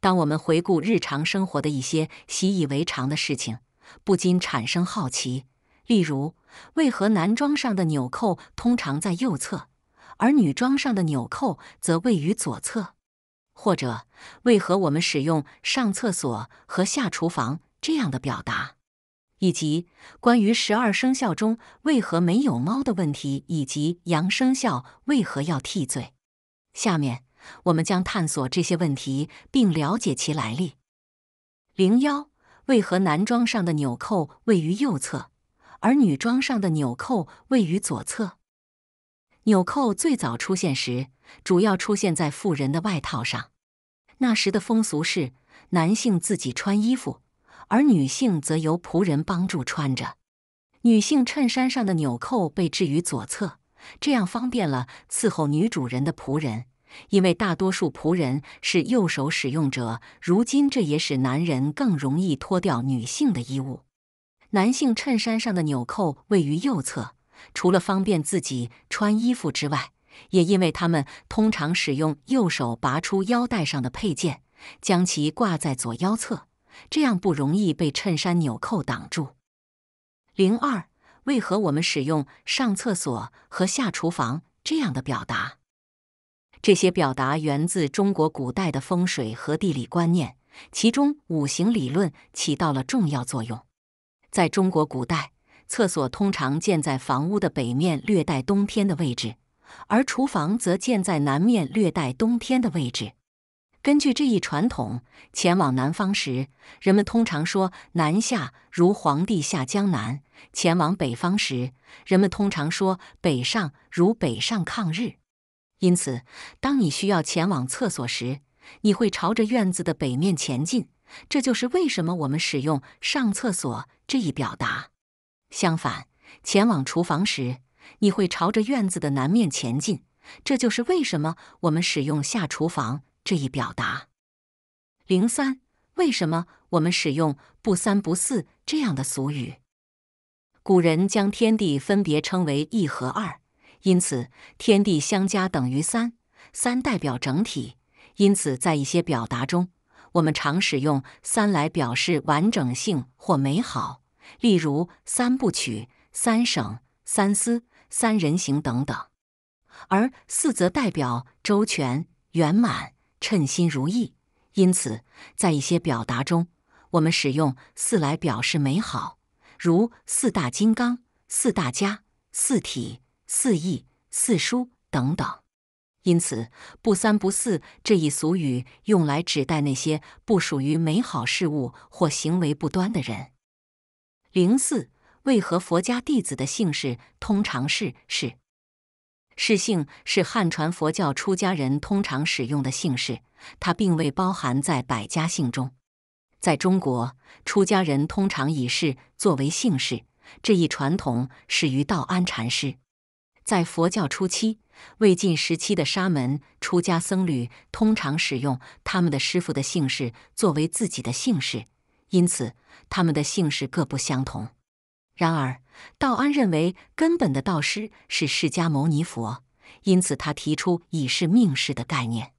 当我们回顾日常生活的一些习以为常的事情，不禁产生好奇。例如，为何男装上的纽扣通常在右侧，而女装上的纽扣则位于左侧？或者，为何我们使用“上厕所”和“下厨房”这样的表达？以及关于十二生肖中为何没有猫的问题，以及羊生肖为何要替罪？下面我们将探索这些问题，并了解其来历。零幺，为何男装上的纽扣位于右侧？而女装上的纽扣位于左侧。纽扣最早出现时，主要出现在妇人的外套上。那时的风俗是男性自己穿衣服，而女性则由仆人帮助穿着。女性衬衫上的纽扣被置于左侧，这样方便了伺候女主人的仆人，因为大多数仆人是右手使用者。如今，这也使男人更容易脱掉女性的衣物。男性衬衫上的纽扣位于右侧，除了方便自己穿衣服之外，也因为他们通常使用右手拔出腰带上的配件，将其挂在左腰侧，这样不容易被衬衫纽扣挡住。零二，为何我们使用“上厕所”和“下厨房”这样的表达？这些表达源自中国古代的风水和地理观念，其中五行理论起到了重要作用。在中国古代，厕所通常建在房屋的北面，略带冬天的位置，而厨房则建在南面，略带冬天的位置。根据这一传统，前往南方时，人们通常说“南下”，如皇帝下江南；前往北方时，人们通常说“北上”，如北上抗日。因此，当你需要前往厕所时，你会朝着院子的北面前进。这就是为什么我们使用“上厕所”这一表达。相反，前往厨房时，你会朝着院子的南面前进。这就是为什么我们使用“下厨房”这一表达。零三，为什么我们使用“不三不四”这样的俗语？古人将天地分别称为一和二，因此天地相加等于三，三代表整体，因此在一些表达中。我们常使用“三”来表示完整性或美好，例如“三部曲”“三省”“三思”“三人行”等等；而“四”则代表周全、圆满、称心如意。因此，在一些表达中，我们使用“四”来表示美好，如“四大金刚”“四大家”“四体”“四义”“四书”等等。因此，“不三不四”这一俗语用来指代那些不属于美好事物或行为不端的人。零四，为何佛家弟子的姓氏通常是氏？氏姓是汉传佛教出家人通常使用的姓氏，它并未包含在百家姓中。在中国，出家人通常以氏作为姓氏，这一传统始于道安禅师。在佛教初期。魏晋时期的沙门出家僧侣通常使用他们的师傅的姓氏作为自己的姓氏，因此他们的姓氏各不相同。然而，道安认为根本的道师是释迦牟尼佛，因此他提出以是命氏的概念。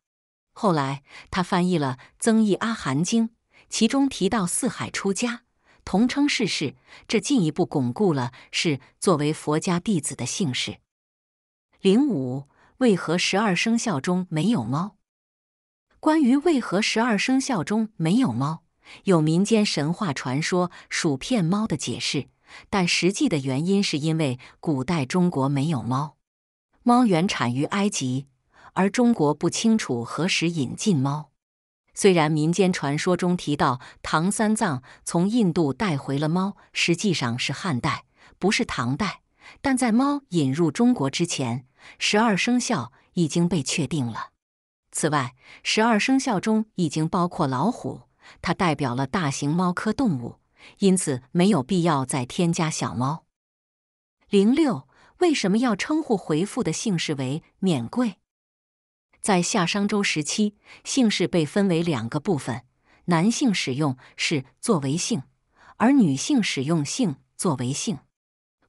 后来，他翻译了《增益阿含经》，其中提到四海出家同称世事，这进一步巩固了是作为佛家弟子的姓氏。零五，为何十二生肖中没有猫？关于为何十二生肖中没有猫，有民间神话传说薯片猫的解释，但实际的原因是因为古代中国没有猫。猫原产于埃及，而中国不清楚何时引进猫。虽然民间传说中提到唐三藏从印度带回了猫，实际上是汉代，不是唐代。但在猫引入中国之前，十二生肖已经被确定了。此外，十二生肖中已经包括老虎，它代表了大型猫科动物，因此没有必要再添加小猫。零六，为什么要称呼回复的姓氏为免贵？在夏商周时期，姓氏被分为两个部分：男性使用是作为姓，而女性使用姓作为姓。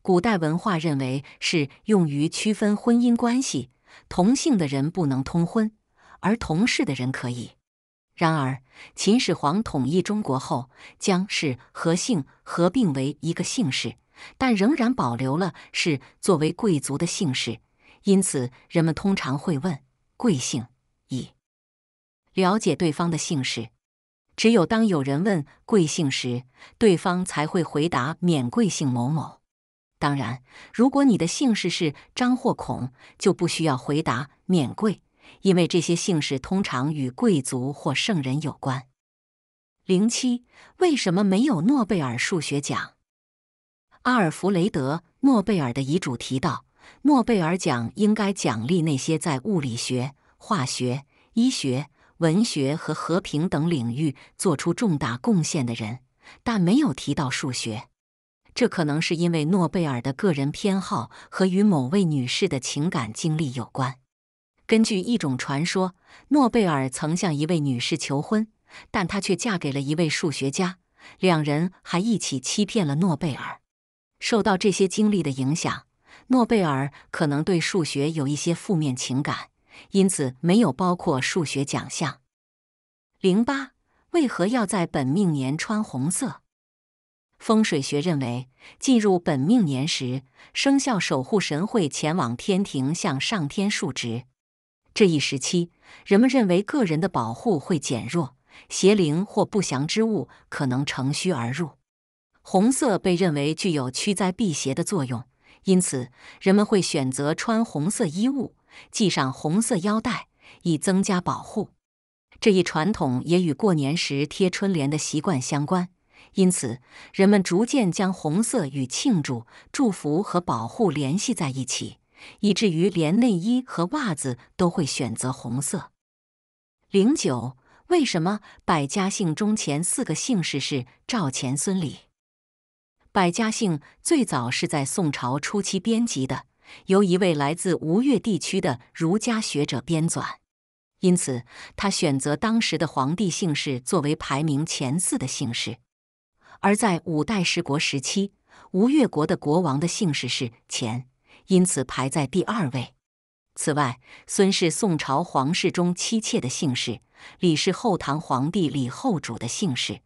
古代文化认为是用于区分婚姻关系，同姓的人不能通婚，而同氏的人可以。然而，秦始皇统一中国后，将氏和姓合并为一个姓氏，但仍然保留了氏作为贵族的姓氏。因此，人们通常会问贵姓，以了解对方的姓氏。只有当有人问贵姓时，对方才会回答免贵姓某某。当然，如果你的姓氏是张或孔，就不需要回答免贵。因为这些姓氏通常与贵族或圣人有关。零七，为什么没有诺贝尔数学奖？阿尔弗雷德·诺贝尔的遗嘱提到，诺贝尔奖应该奖励那些在物理学、化学、医学、文学和和平等领域做出重大贡献的人，但没有提到数学。这可能是因为诺贝尔的个人偏好和与某位女士的情感经历有关。根据一种传说，诺贝尔曾向一位女士求婚，但她却嫁给了一位数学家，两人还一起欺骗了诺贝尔。受到这些经历的影响，诺贝尔可能对数学有一些负面情感，因此没有包括数学奖项。零八，为何要在本命年穿红色？风水学认为，进入本命年时，生肖守护神会前往天庭向上天述职。这一时期，人们认为个人的保护会减弱，邪灵或不祥之物可能乘虚而入。红色被认为具有驱灾辟邪的作用，因此人们会选择穿红色衣物，系上红色腰带，以增加保护。这一传统也与过年时贴春联的习惯相关，因此人们逐渐将红色与庆祝、祝福和保护联系在一起。以至于连内衣和袜子都会选择红色。零九，为什么百家姓中前四个姓氏是赵、钱、孙、李？百家姓最早是在宋朝初期编辑的，由一位来自吴越地区的儒家学者编纂，因此他选择当时的皇帝姓氏作为排名前四的姓氏。而在五代十国时期，吴越国的国王的姓氏是钱。因此排在第二位。此外，孙是宋朝皇室中妻妾的姓氏，李是后唐皇帝李后主的姓氏。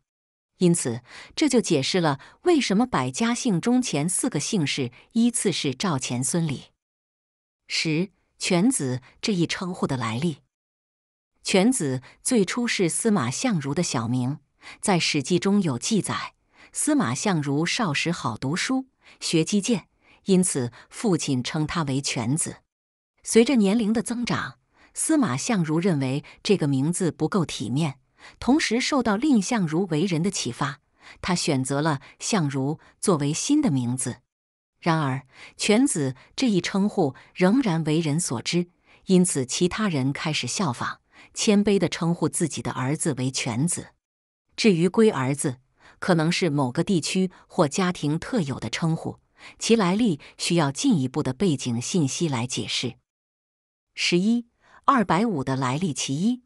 因此，这就解释了为什么百家姓中前四个姓氏依次是赵、钱、孙、李。十犬子这一称呼的来历。犬子最初是司马相如的小名，在《史记》中有记载，司马相如少时好读书，学击剑。因此，父亲称他为犬子。随着年龄的增长，司马相如认为这个名字不够体面，同时受到蔺相如为人的启发，他选择了相如作为新的名字。然而，犬子这一称呼仍然为人所知，因此其他人开始效仿，谦卑地称呼自己的儿子为犬子。至于龟儿子，可能是某个地区或家庭特有的称呼。其来历需要进一步的背景信息来解释。十一二百五的来历其一，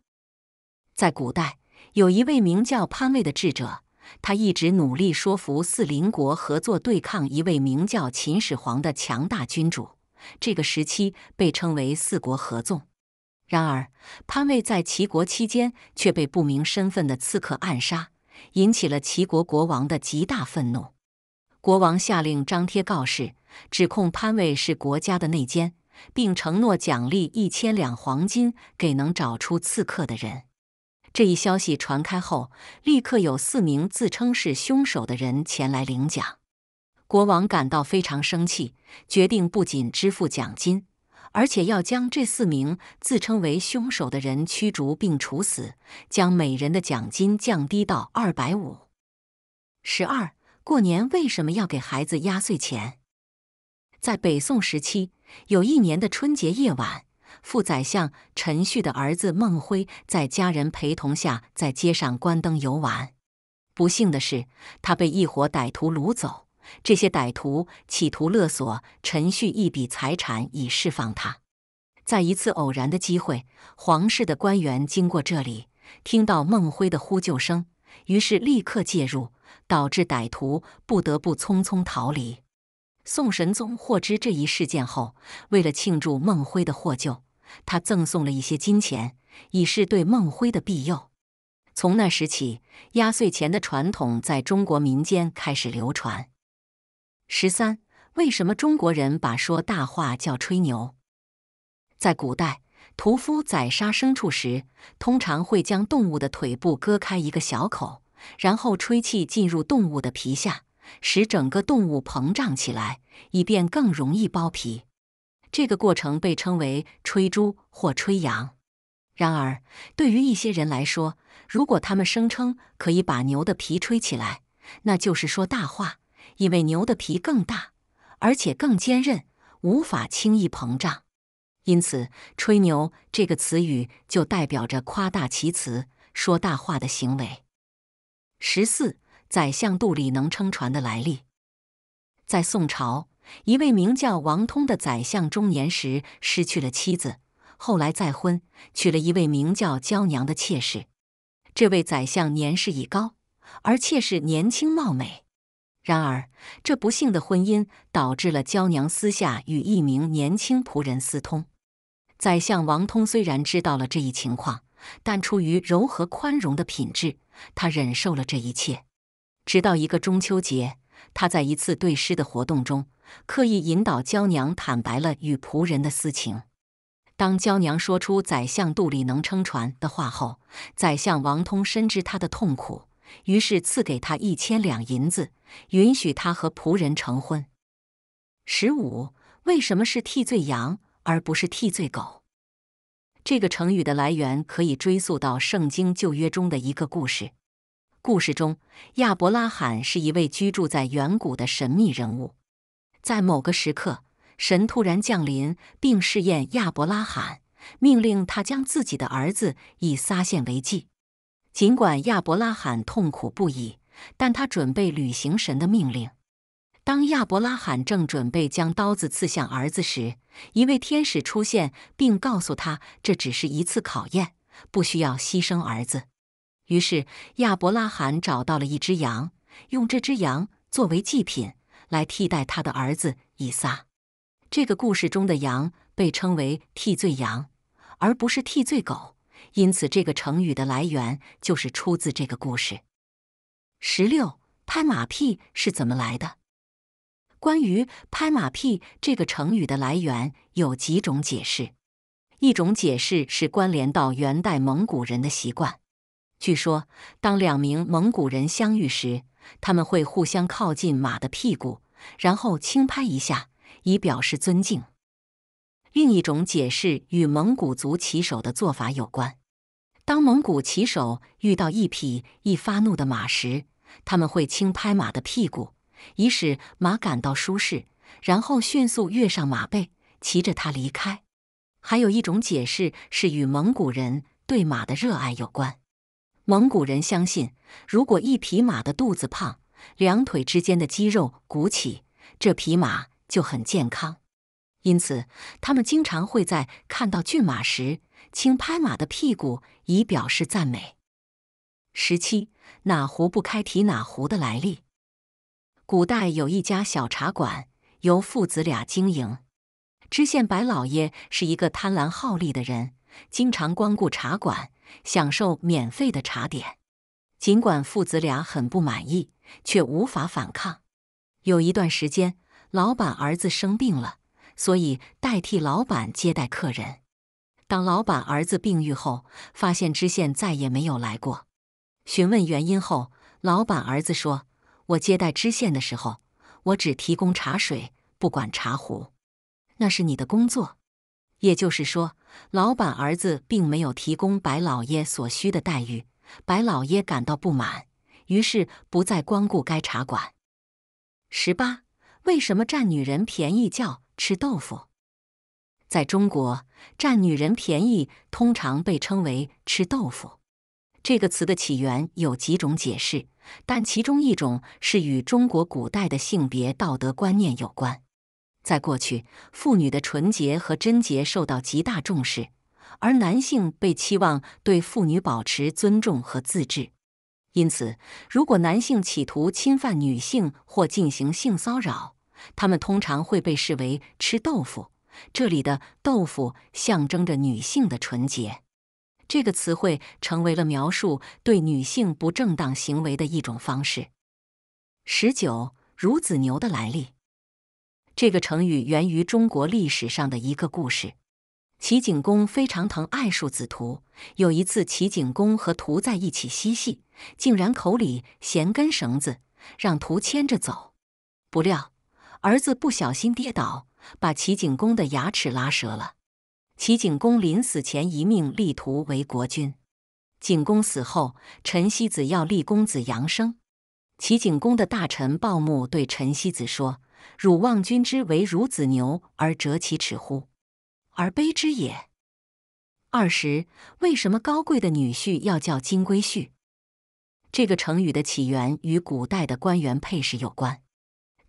在古代有一位名叫潘魏的智者，他一直努力说服四邻国合作对抗一位名叫秦始皇的强大君主。这个时期被称为四国合纵。然而，潘魏在齐国期间却被不明身份的刺客暗杀，引起了齐国国王的极大愤怒。国王下令张贴告示，指控潘魏是国家的内奸，并承诺奖励一千两黄金给能找出刺客的人。这一消息传开后，立刻有四名自称是凶手的人前来领奖。国王感到非常生气，决定不仅支付奖金，而且要将这四名自称为凶手的人驱逐并处死，将每人的奖金降低到二百五十二。过年为什么要给孩子压岁钱？在北宋时期，有一年的春节夜晚，副宰相陈旭的儿子孟辉在家人陪同下在街上关灯游玩。不幸的是，他被一伙歹徒掳走。这些歹徒企图勒索陈旭一笔财产以释放他。在一次偶然的机会，皇室的官员经过这里，听到孟辉的呼救声，于是立刻介入。导致歹徒不得不匆匆逃离。宋神宗获知这一事件后，为了庆祝孟辉的获救，他赠送了一些金钱，以示对孟辉的庇佑。从那时起，压岁钱的传统在中国民间开始流传。十三，为什么中国人把说大话叫吹牛？在古代，屠夫宰杀牲畜时，通常会将动物的腿部割开一个小口，然后吹气进入动物的皮下，使整个动物膨胀起来，以便更容易剥皮。这个过程被称为吹猪或吹羊。然而，对于一些人来说，如果他们声称可以把牛的皮吹起来，那就是说大话，因为牛的皮更大，而且更坚韧，无法轻易膨胀。因此，“吹牛”这个词语就代表着夸大其词、说大话的行为。十四，宰相肚里能撑船的来历，在宋朝。一位名叫王通的宰相，中年时失去了妻子，后来再婚，娶了一位名叫娇娘的妾室。这位宰相年事已高，而妾室年轻貌美。然而，这不幸的婚姻导致了娇娘私下与一名年轻仆人私通。宰相王通虽然知道了这一情况，但出于柔和宽容的品质，他忍受了这一切。直到一个中秋节，他在一次对诗的活动中。刻意引导娇娘坦白了与仆人的私情。当娇娘说出“宰相肚里能撑船”的话后，宰相王通深知她的痛苦，于是赐给他一千两银子，允许他和仆人成婚。十五，为什么是替罪羊而不是替罪狗？这个成语的来源可以追溯到圣经旧约中的一个故事。故事中，亚伯拉罕是一位居住在远古的神秘人物。在某个时刻，神突然降临，并试验亚伯拉罕，命令他将自己的儿子以撒献为祭。尽管亚伯拉罕痛苦不已，但他准备履行神的命令。当亚伯拉罕正准备将刀子刺向儿子时，一位天使出现，并告诉他这只是一次考验，不需要牺牲儿子。于是亚伯拉罕找到了一只羊，用这只羊作为祭品。来替代他的儿子以撒。这个故事中的羊被称为替罪羊，而不是替罪狗，因此这个成语的来源就是出自这个故事。十六，拍马屁是怎么来的？关于拍马屁这个成语的来源有几种解释。一种解释是关联到元代蒙古人的习惯。据说，当两名蒙古人相遇时，他们会互相靠近马的屁股，然后轻拍一下，以表示尊敬。另一种解释与蒙古族骑手的做法有关。当蒙古骑手遇到一匹易发怒的马时，他们会轻拍马的屁股，以使马感到舒适，然后迅速跃上马背，骑着它离开。还有一种解释是与蒙古人对马的热爱有关。蒙古人相信，如果一匹马的肚子胖，两腿之间的肌肉鼓起，这匹马就很健康。因此，他们经常会在看到骏马时轻拍马的屁股，以表示赞美。十七，哪壶不开提哪壶的来历。古代有一家小茶馆，由父子俩经营。知县白老爷是一个贪婪好利的人，经常光顾茶馆。享受免费的茶点，尽管父子俩很不满意，却无法反抗。有一段时间，老板儿子生病了，所以代替老板接待客人。当老板儿子病愈后，发现知县再也没有来过。询问原因后，老板儿子说：“我接待知县的时候，我只提供茶水，不管茶壶，那是你的工作。”也就是说，老板儿子并没有提供白老爷所需的待遇，白老爷感到不满，于是不再光顾该茶馆。十八，为什么占女人便宜叫吃豆腐？在中国，占女人便宜通常被称为吃豆腐。这个词的起源有几种解释，但其中一种是与中国古代的性别道德观念有关。在过去，妇女的纯洁和贞洁受到极大重视，而男性被期望对妇女保持尊重和自制。因此，如果男性企图侵犯女性或进行性骚扰，他们通常会被视为吃豆腐。这里的“豆腐”象征着女性的纯洁。这个词汇成为了描述对女性不正当行为的一种方式。十九，孺子牛的来历。这个成语源于中国历史上的一个故事。齐景公非常疼爱庶子徒，有一次，齐景公和徒在一起嬉戏，竟然口里衔根绳子，让徒牵着走。不料儿子不小心跌倒，把齐景公的牙齿拉折了。齐景公临死前一命立图为国君。景公死后，陈希子要立公子阳生。齐景公的大臣鲍牧对陈希子说：“汝望君之为孺子牛而折其齿乎？而卑之也。”二十，为什么高贵的女婿要叫金龟婿？这个成语的起源与古代的官员配饰有关。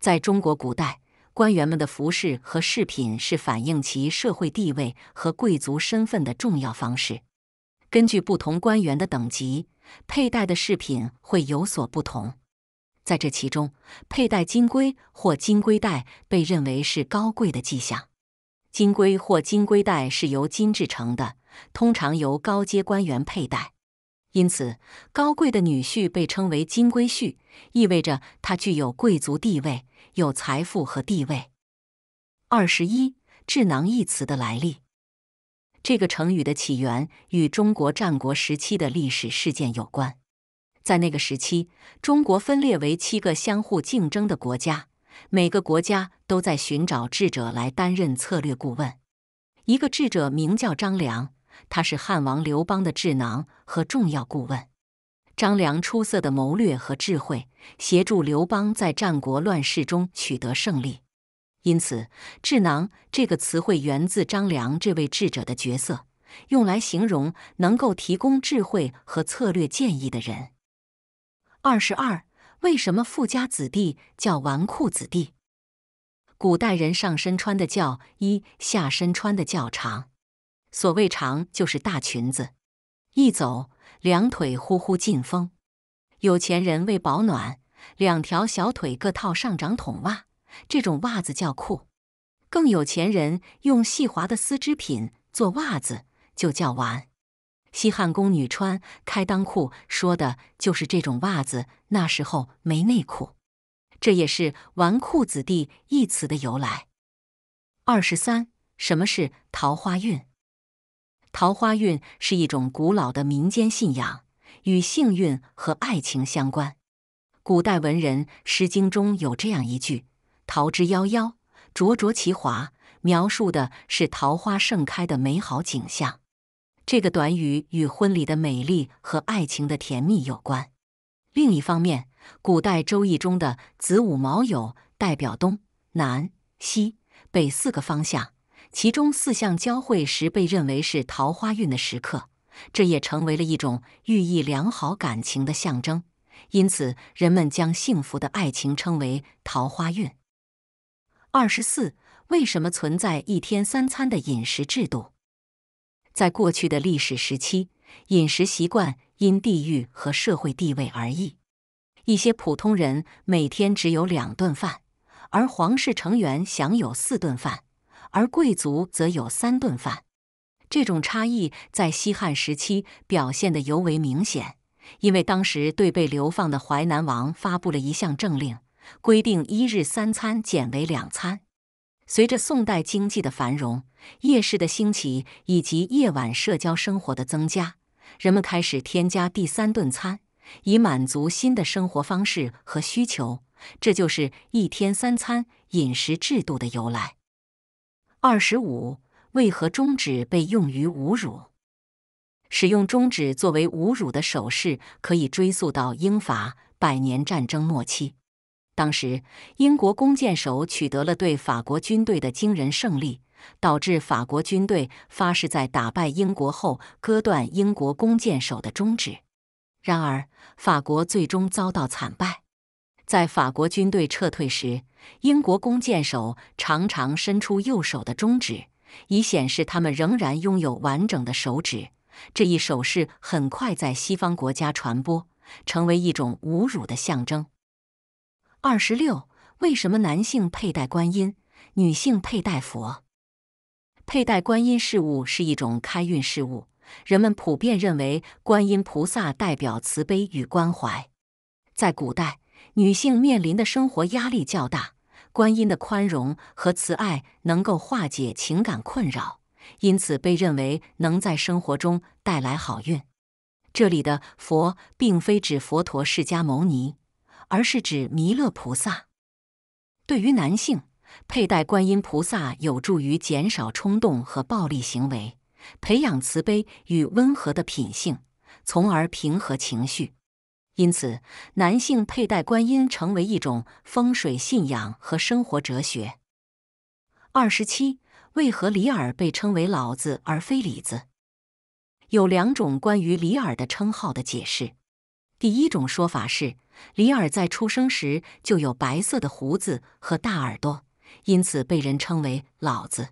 在中国古代，官员们的服饰和饰品是反映其社会地位和贵族身份的重要方式。根据不同官员的等级，佩戴的饰品会有所不同。在这其中，佩戴金龟或金龟带被认为是高贵的迹象。金龟或金龟带是由金制成的，通常由高阶官员佩戴，因此高贵的女婿被称为金龟婿，意味着他具有贵族地位、有财富和地位。二十一，智囊一词的来历。这个成语的起源与中国战国时期的历史事件有关。在那个时期，中国分裂为七个相互竞争的国家，每个国家都在寻找智者来担任策略顾问。一个智者名叫张良，他是汉王刘邦的智囊和重要顾问。张良出色的谋略和智慧，协助刘邦在战国乱世中取得胜利。因此，“智囊”这个词汇源自张良这位智者的角色，用来形容能够提供智慧和策略建议的人。二十二，为什么富家子弟叫纨绔子弟？古代人上身穿的较衣，下身穿的较长。所谓长，就是大裙子，一走两腿呼呼进风。有钱人为保暖，两条小腿各套上长筒袜，这种袜子叫裤。更有钱人用细滑的丝织品做袜子，就叫纨。西汉宫女穿开裆裤，说的就是这种袜子。那时候没内裤，这也是“纨绔子弟”一词的由来。二十三，什么是桃花运？桃花运是一种古老的民间信仰，与幸运和爱情相关。古代文人《诗经》中有这样一句：“桃之夭夭，灼灼其华”，描述的是桃花盛开的美好景象。这个短语与婚礼的美丽和爱情的甜蜜有关。另一方面，古代《周易》中的子午卯酉代表东南西北四个方向，其中四象交汇时被认为是桃花运的时刻，这也成为了一种寓意良好感情的象征。因此，人们将幸福的爱情称为桃花运。二十四，为什么存在一天三餐的饮食制度？在过去的历史时期，饮食习惯因地域和社会地位而异。一些普通人每天只有两顿饭，而皇室成员享有四顿饭，而贵族则有三顿饭。这种差异在西汉时期表现得尤为明显，因为当时对被流放的淮南王发布了一项政令，规定一日三餐减为两餐。随着宋代经济的繁荣，夜市的兴起以及夜晚社交生活的增加，人们开始添加第三顿餐，以满足新的生活方式和需求。这就是一天三餐饮食制度的由来。二十五，为何中指被用于侮辱？使用中指作为侮辱的手势，可以追溯到英法百年战争末期。当时，英国弓箭手取得了对法国军队的惊人胜利，导致法国军队发誓在打败英国后割断英国弓箭手的中指。然而，法国最终遭到惨败。在法国军队撤退时，英国弓箭手常常伸出右手的中指，以显示他们仍然拥有完整的手指。这一手势很快在西方国家传播，成为一种侮辱的象征。二十六，为什么男性佩戴观音，女性佩戴佛？佩戴观音饰物是一种开运饰物，人们普遍认为观音菩萨代表慈悲与关怀。在古代，女性面临的生活压力较大，观音的宽容和慈爱能够化解情感困扰，因此被认为能在生活中带来好运。这里的“佛”并非指佛陀释迦牟尼，而是指弥勒菩萨。对于男性，佩戴观音菩萨有助于减少冲动和暴力行为，培养慈悲与温和的品性，从而平和情绪。因此，男性佩戴观音成为一种风水信仰和生活哲学。二十七，为何李耳被称为老子而非李子？有两种关于李耳的称号的解释。第一种说法是。李耳在出生时就有白色的胡子和大耳朵，因此被人称为老子。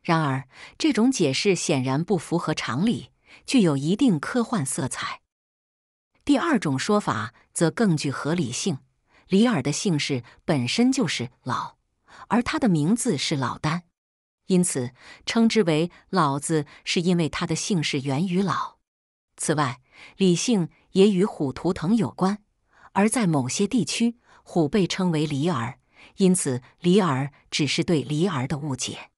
然而，这种解释显然不符合常理，具有一定科幻色彩。第二种说法则更具合理性：李耳的姓氏本身就是老，而他的名字是老丹，因此称之为老子是因为他的姓氏源于老。此外，李姓也与虎图腾有关。而在某些地区，虎被称为李耳，因此李耳只是对李耳的误解。